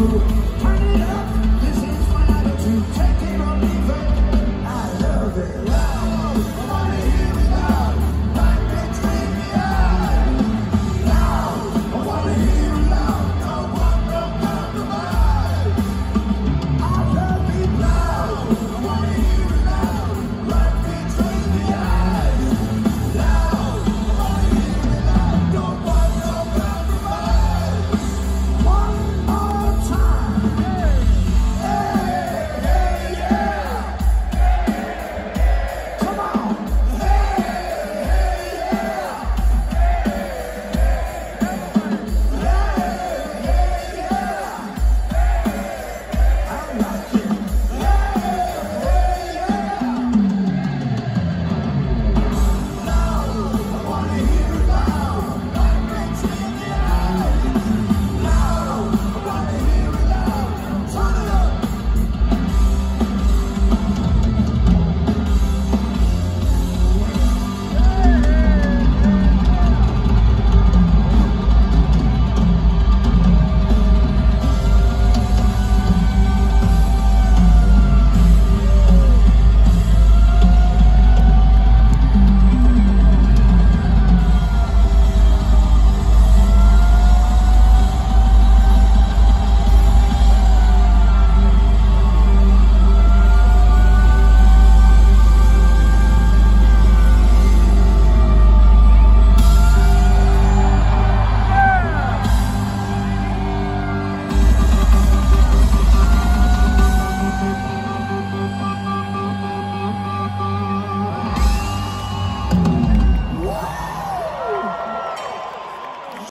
Ooh.